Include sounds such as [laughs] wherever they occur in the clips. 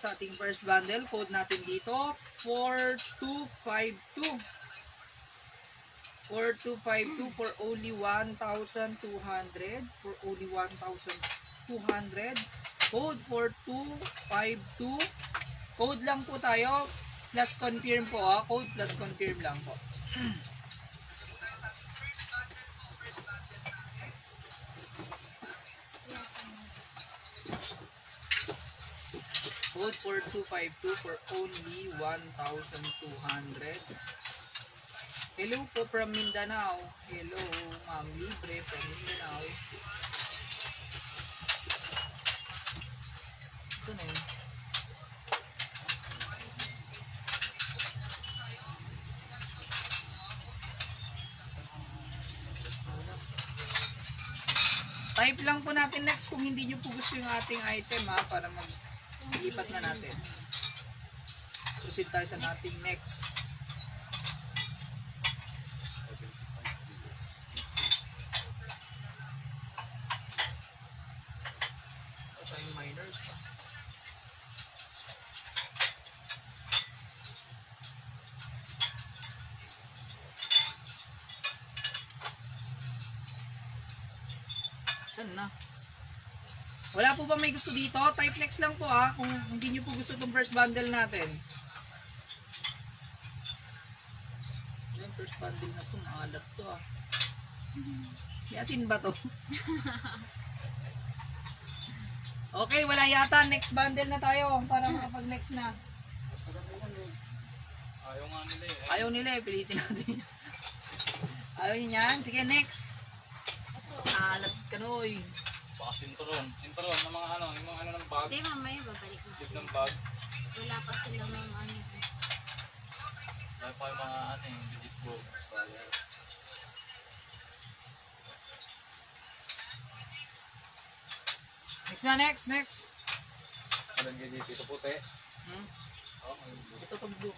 sa ating first bundle. Code natin dito, 4252. 4252 for only 1,200. For only 1,200. Code 4252. Code lang po tayo. Plus confirm po ah. Code plus confirm lang po. [clears throat] Code 4252 for only 1,200. Hello po from Mindanao. Hello, Ma'am Libre from Mindanao. Ito na yun. Type lang po natin next kung hindi nyo po gusto yung ating item ha para mag lipat na natin. Proceed tayo sa ating next. Saan na? Wala po ba may gusto dito? Type next lang po ah, kung hindi nyo po gusto itong first bundle natin. Yung first bundle na ito, maalat to ah. May asin ba to? [laughs] okay, wala yata. Next bundle na tayo para makapag next na. Ayaw nga nila eh. Ayaw nila eh, pilitin natin. [laughs] Ayaw yun yan. Sige, next. Alat ka noy. Baka sinturon. Sinturon ng mga ano, yung mga ano ng bag. Hindi, mamaya babalik na. Tip ng bag. Wala pa sila ng ano. Dahil pa yung mga ano eh, digit book. Next na, next, next. Alam niyo dito, ito puti. Hmm? Oh. Ito itong blue.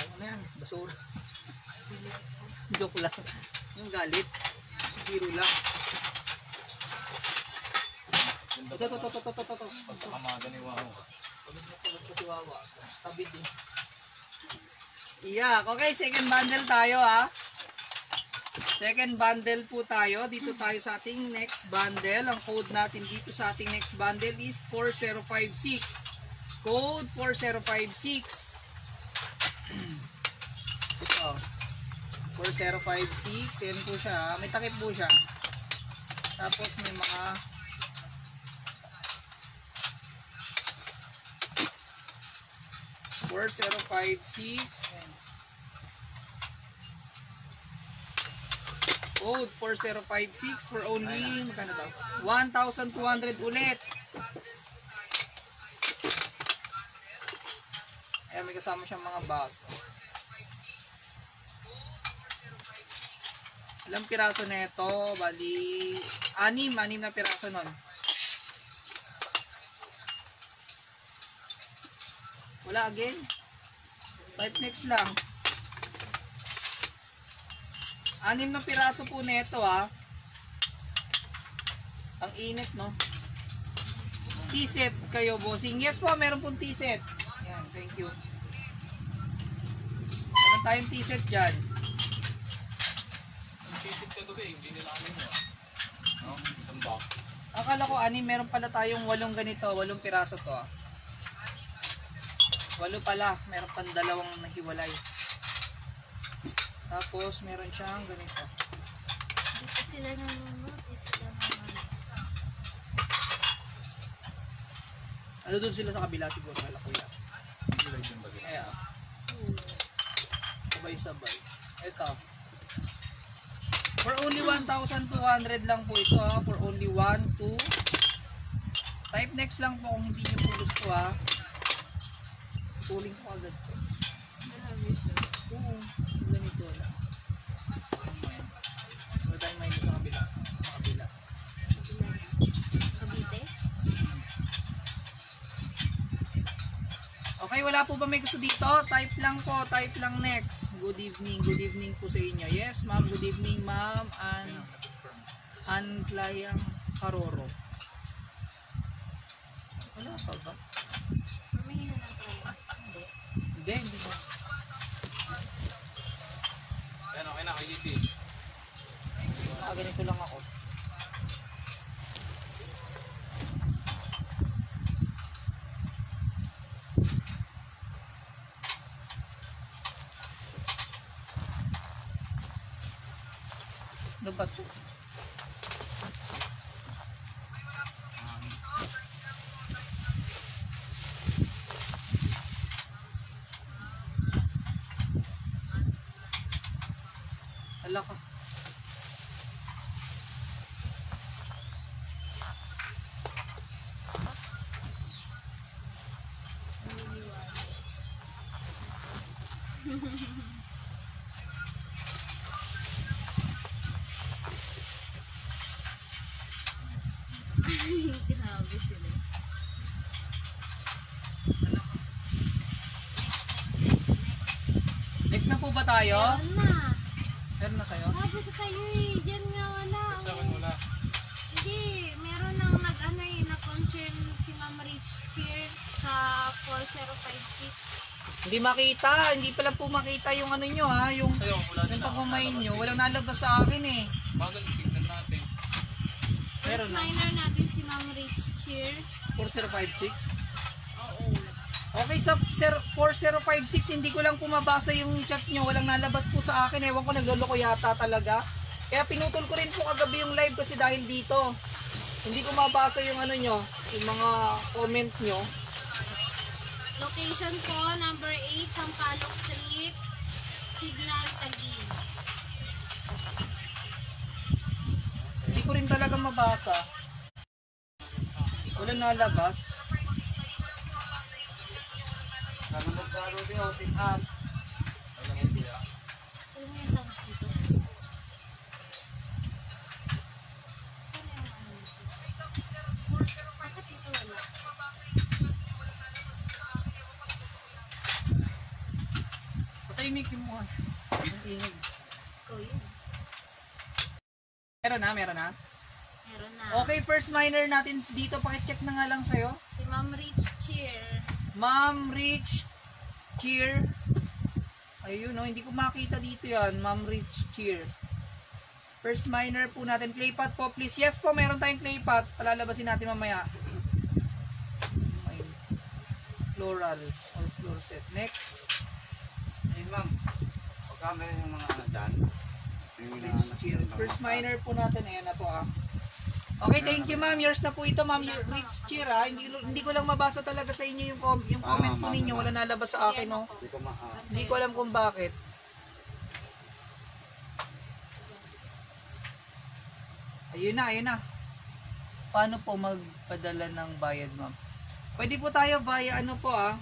Ano na yan? Basura. Joke lang. Yung galit. Biro lang. Ito, ito, ito, ito, ito, ito. Pagkakamada ni na pagod sa chihuahua. Tabi din. Iyak. Okay, second bundle tayo ha. Second bundle po tayo. Dito tayo sa ating next bundle. Ang code natin dito sa ating next bundle is 4056. Code 4056. [clears throat] Ito. 4056. Yan po siya. ha. May takip po siya. Tapos may mga four zero five six code 4056 for only magkano daw 1,200 ulit ayan may kasama siyang mga baso ilang piraso na ito bali anim anim na piraso nun Wala again. Type next lang. Anim na piraso po nito ah. Ang init no. T-set kayo bossing. Yes po, meron pong T-set. Yan, thank you. Meron tayong T-set dyan. Ang sisip ka doon eh, hindi nila ano mo. No? Isang box. Akala ko anim, meron pala tayong walong ganito, walong piraso to ah. Walo pala, meron pang dalawang nahiwalay. Tapos meron siyang ganito. Dito sila nanonood. Dito sila nanonood. Ano doon sila sa kabila siguro, kala kuya. Kaya, sabay-sabay. Ito. Only 1,200 lang po ito ha. For only 1, 2. Type next lang po kung hindi nyo po gusto ha. Tuling ko agad po. Oo. Ganito lang. Wala tayong minus sa kabila. Sa kabila. Cavite? Okay, wala po ba may gusto dito? Type lang po, type lang next. Good evening, good evening po sa inyo. Yes, ma'am, good evening, ma'am. And Anlayang Karoro. Wala pa ba? Humingi na ng promo. Hindi. Hindi, hindi ba? Yan, okay na, kay GC. Ah, ganito lang ako. Ano ba to? Ala ka. Grabe sila. Next na po ba tayo? Meron Rich Cheer sa 4056. Hindi makita. Hindi pala po makita yung ano nyo ha. Yung, Sa'yo, wala din yung pagmamain nyo. Walang nalabas sa akin eh. Bagal, tignan natin. Meron na. minor natin si Ma'am Rich Cheer. 4056. Oo. Okay, sa sir, 4056, hindi ko lang pumabasa yung chat nyo. Walang nalabas po sa akin. Ewan ko, nagloloko yata talaga. Kaya pinutol ko rin po kagabi yung live kasi dahil dito. Hindi ko mabasa yung ano nyo, yung mga comment nyo. Location po, number 8, Sampaloc Street, Signal Taguig. Hindi ko rin talaga mabasa. Walang nalabas. Alam Ikaw yun. Meron na, meron na. Meron na. Okay, first minor natin dito. Pakicheck na nga lang sa'yo. Si Ma'am Rich Cheer. Ma'am Rich Cheer. Ayun, no, hindi ko makita dito yan. Ma'am Rich Cheer. First minor po natin. Clay pot po, please. Yes po, meron tayong clay pot. Palalabasin natin mamaya. May floral or floor set. Next. Meron yung mga ano dyan, Cheer. First minor po natin. Ayan na po ah. Okay, thank you ma'am. Yours na po ito ma'am. Rich Cheer ah. Hindi, hindi ko lang mabasa talaga sa inyo yung, com- yung comment po ninyo. Wala nalabas sa akin no. Hindi ko ma... ah, Hindi ko alam kung bakit. Ayun na, ayun na. Paano po magpadala ng bayad, ma'am? Pwede po tayo via ano po ah.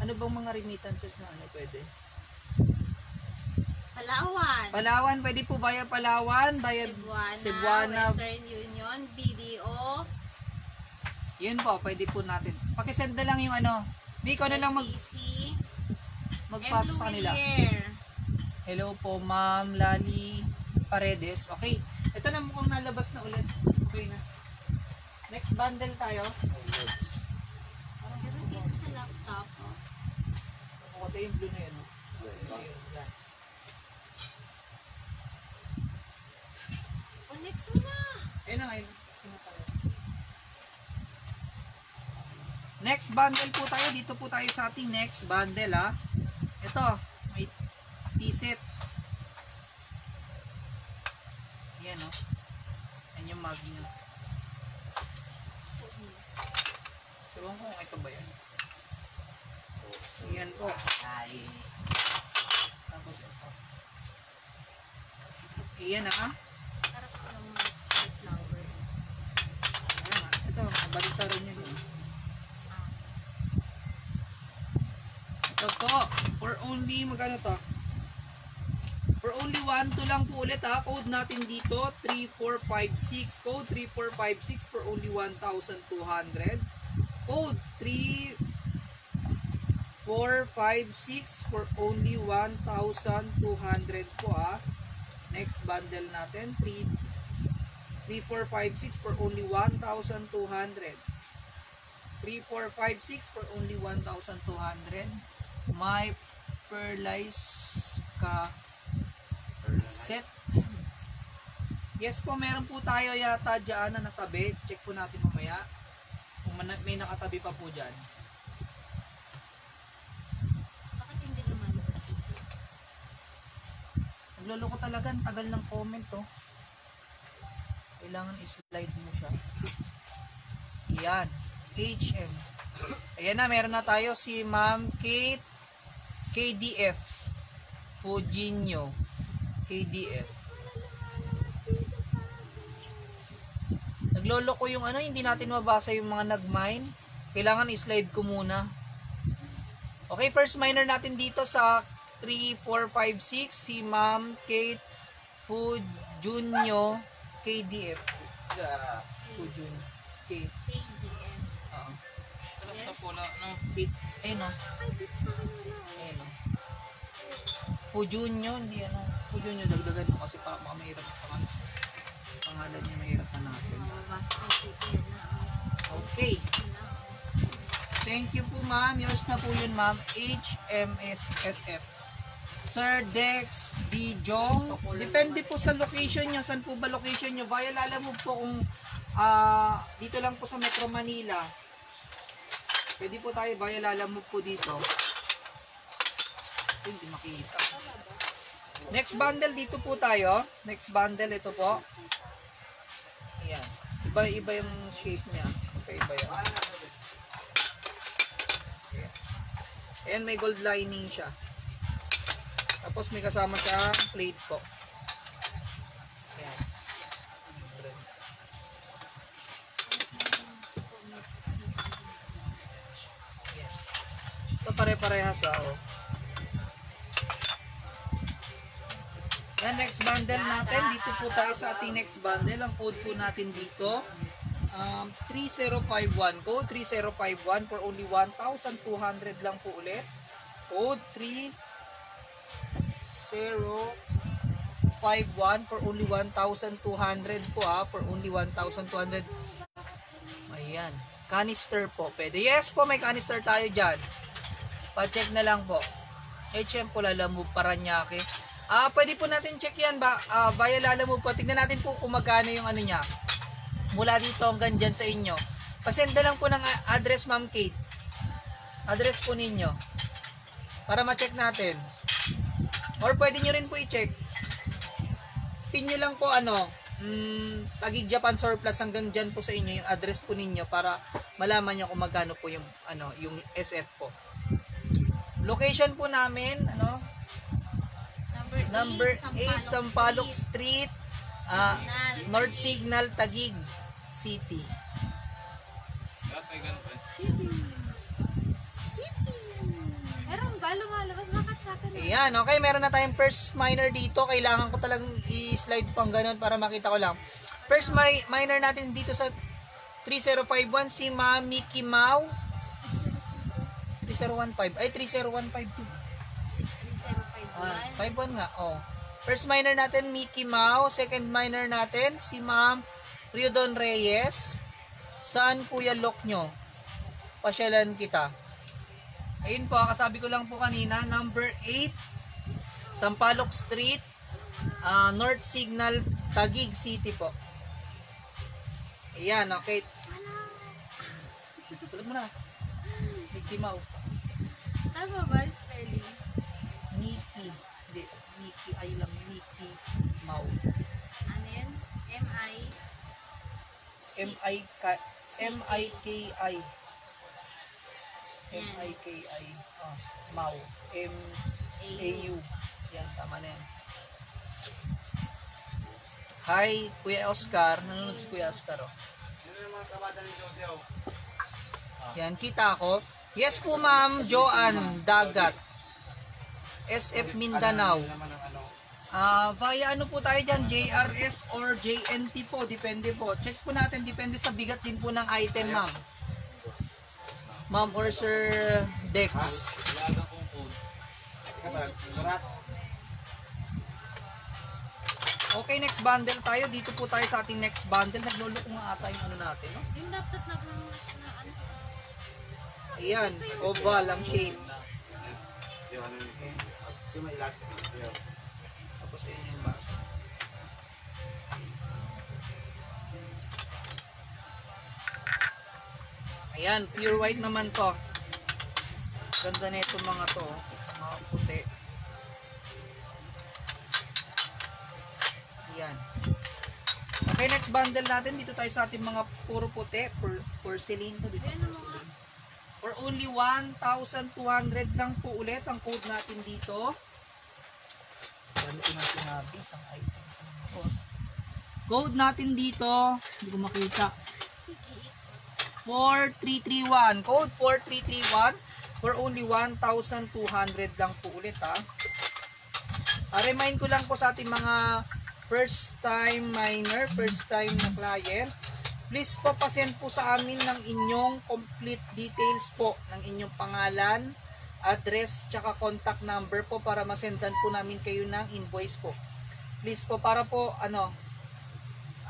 Ano bang mga remittances na ano pwede? Palawan. Palawan, pwede po via Palawan, via Cebuana, Cebuana. Western Union, BDO, Yun po, pwede po natin. Pakisend na lang yung ano. Di ko na lang mag, magpasa sa kanila. Hello po, Ma'am Lali Paredes. Okay. Ito na mukhang nalabas na ulit. Okay na. Next bundle tayo. Parang. Dito sa laptop. oh. Ako yung blue na yun. no? Ayun, yan. O, next mo na. Ayun na ngayon. Sino tayo? Next bundle po tayo. Dito po tayo sa ating next bundle ha. Ito. May t-set. Yan o. Yan yung mag niya. Ewan ko kung ito ba yan. Yan po. Ay, Tapos ito. Iyan na ah. Harap ko ng may flower. Ayan, ah. Ito, balita rin niya din. Po, for only, magkano to? For only 1, to lang po ulit ha. Code natin dito, 3456. Code 3456 for only 1,200. Code 3456 for only 1,200 po ha. Next bundle natin, 3 3456 for only 1,200. 3456 for only 1,200. My Perlice ka set. Yes po, meron po tayo yata dyan na natabi. Check po natin mamaya. Kung may nakatabi pa po dyan. Bakit hindi lumalabas dito? Nagloloko talaga, ang tagal ng comment to. Kailangan i-slide mo siya. Yan. HM. Ayan na, meron na tayo si Ma'am Kate KDF. Fujinyo. KDF. Nagloloko yung ano, hindi natin mabasa yung mga nag-mine. Kailangan i-slide ko muna. Okay, first miner natin dito sa 3456 si Ma'am Kate Fujunyo KDF. Sa Fujun. Kate. KDM. Oo. Sarap na pula, no? Kate. Eh no. Fujunyo, hindi ano. Fujunyo, dagdagan mo kasi para baka mahirap ang pangalan. Pangalan niya mahirap yun na. Okay. Thank you po ma'am. Yours na po yun ma'am. HMSSF. Sir Dex D. Jong. Depende po sa location nyo. Saan po ba location nyo? Via lalamove po kung ah, dito lang po sa Metro Manila. Pwede po tayo via lalamove po dito. Hindi makita. Next bundle dito po tayo. Next bundle ito po. Ayan. Iba-iba yung shape niya. Iba-iba yan. Ayan, may gold lining siya. Tapos may kasama siyang plate po. Ayan. Ito pare-parehas ah, oh. Yan, next bundle natin. Dito po tayo sa ating next bundle. Ang code po natin dito, um, 3051. Code 3051 for only 1,200 lang po ulit. Code 3051 for only 1,200 po ha. For only 1,200. Ayan. Canister po. Pwede. Yes po, may canister tayo dyan. Pa-check na lang po. HM po lalamove Paranaque. Ah, pwede po natin check yan ba ah, via lalamove po. Tingnan natin po kung magkano yung ano niya. Mula dito hanggang dyan sa inyo. Pasenda lang po ng address Ma'am Kate. Address po ninyo. Para ma-check natin. Or pwede nyo rin po i-check. Pin nyo lang po ano, mm, Tagig Japan Surplus hanggang dyan po sa inyo yung address po ninyo para malaman nyo kung magkano po yung ano, yung SF po. Location po namin, ano, Number 8, Number 8, Sampaloc Street, ah, North Signal, Tagig City. Pa. Meron ba lumalabas? Bakit sa akin? Ayan, okay, meron na tayong first minor dito. Kailangan ko talagang i-slide pang ganun para makita ko lang. First mi- minor natin dito sa 3051 si Ma Mickey Mau. 3015. Ay, 3015. 3051. Ah, 51 nga, oh. First minor natin, Mickey Mau. Second minor natin, si Ma'am Riodon Reyes. Saan kuya lock nyo? Pasyalan kita. Ayun po, kasabi ko lang po kanina, number 8, Sampaloc Street, ah, North Signal, Taguig City po. Ayan, okay. Tulad mo na. Mickey Mau. Tama ba spelling? M-I-K M-I-K-I Yan. M-I-K-I oh, Mau M-A-U yan tama na yan. Hi Kuya Oscar. Nanonood si Kuya Oscar oh. Yun yung mga kabata ni Jojo. yan kita ako yes po ma'am. Joanne Dagat. SF Mindanao Ah, via ano po tayo dyan, JRS or JNT po, depende po. Check po natin, depende sa bigat din po ng item, ma'am. Ma'am or Sir Dex. Okay, next bundle tayo. Dito po tayo sa ating next bundle. Naglolo ko nga ata yung ano natin, no? Yung laptop nag-hamas na ano. Ayan, oval ang shape. Yung ano yun. At yung may ilat sa Tapos ayan yung baso. Ayan, pure white naman to. Ganda na itong mga to. oh. Mga puti. Ayan. Okay, next bundle natin. Dito tayo sa ating mga puro puti. Por porcelain to. Dito, porcelain. For only 1,200 lang po ulit ang code natin dito. Dami ko na sinabi, isang item. Code natin dito, hindi ko makita. 4331. Code 4331 for only 1,200 lang po ulit ha. Ah, remind ko lang po sa ating mga first time miner, first time na client. Please po pasend po sa amin ng inyong complete details po ng inyong pangalan, address, tsaka contact number po para masendan po namin kayo ng invoice po. Please po para po ano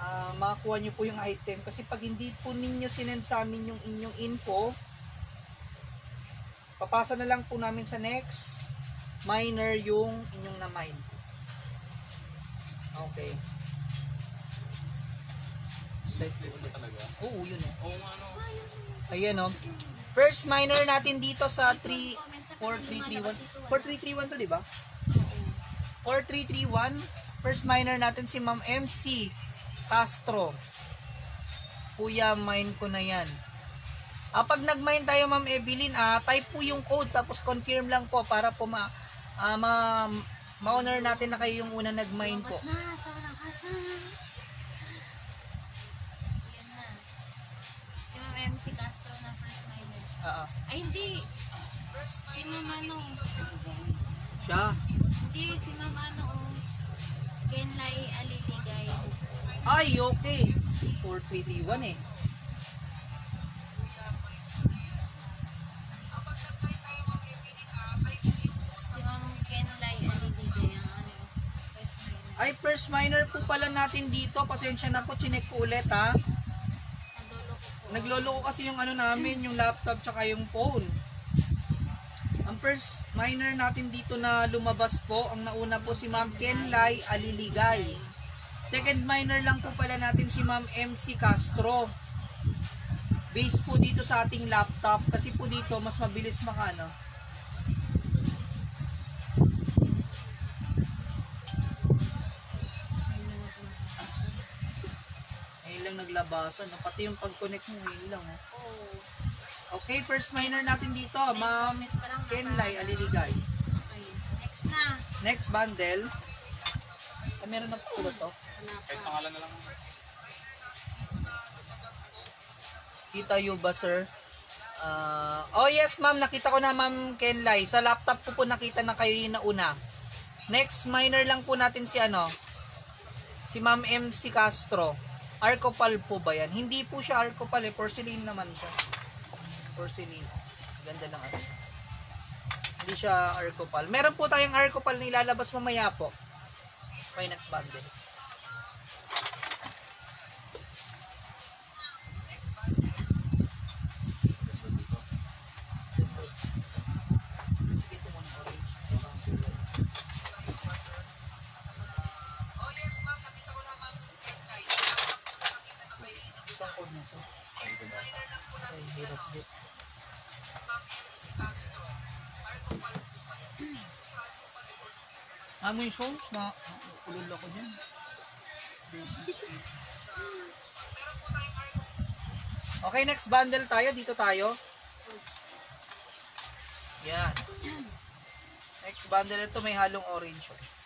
ah, makakuha nyo po yung item. Kasi pag hindi po ninyo sinend sa amin yung inyong info papasa na lang po namin sa next miner yung inyong na mine okay. Slide po ulit. Oo yun eh. Oo nga no. ayan o first miner natin dito sa 3 comments sa 4331 4331 to di ba? 4331 first miner natin si Ma'am MC Castro. Kuya mine ko na yan. Ah, pag nag-mine tayo Ma'am Evelyn, ah, type po yung code tapos confirm lang po para po ma ah, ma ma-honor natin na kayo yung una nag-mine po. Lumabas na kasa. Yan na. Si Ma'am MC Castro na first miner. Ah, ah. Ay, hindi. Si Ma'am ano. siya. Hindi, si Ma'am ano. oh. Kenlay Aliligay. Ay, okay. 4331 eh. Ano. Ay, first miner po pala natin dito. Pasensya na po, chinek ko ulit ha. Naglolo ko po. Naglolo ko kasi yung ano namin, yung laptop tsaka yung phone. Ang first miner natin dito na lumabas po, ang nauna po si Ma'am Kenlay Aliligay. Second miner lang po pala natin si Ma'am MC Castro. Base po dito sa ating laptop kasi po dito mas mabilis makano. Ngayon lang naglabasan, no? pati yung pag-connect mo ngayon lang. oh. Oh. Okay, first miner natin dito, Ma'am Kenlay Aliligay. Okay. Next na. Next bundle. Ah, meron na po to? Kahit pa. pangalan na lang. Kita you ba, sir? Ah, oh yes, ma'am. Nakita ko na, ma'am Kenlay. Sa laptop ko po nakita na kayo yung nauna. Next minor lang po natin si ano? Si Ma'am MC Castro. Arcopal po ba yan? Hindi po siya Arcopal eh. Porcelain naman siya. Porcelain. Ganda ng ano. Hindi siya Arcopal. Meron po tayong Arcopal na ilalabas mamaya po. Okay, bundle. Siya Arcopal eh, porcelain. Amo yung songs na ulol ako dyan. Okay, next bundle tayo. Dito tayo. Yan. Next bundle ito may halong orange. oh.